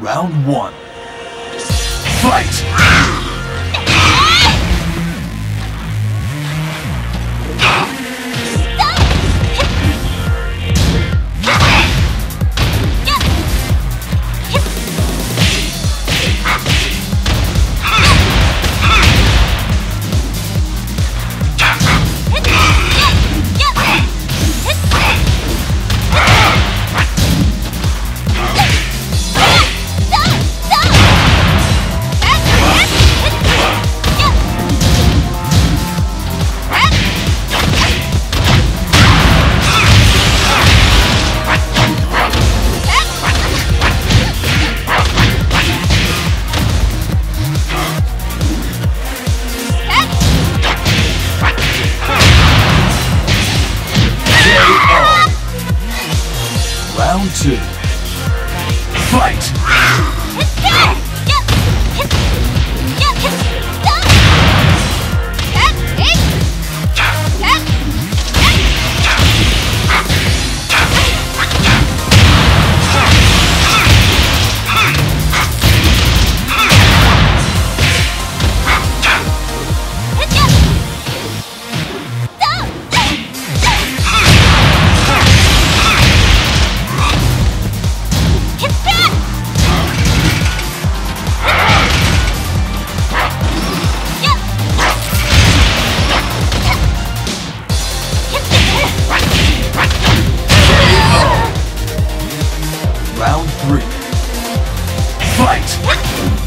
Round one. Fight! Round two. Fight! what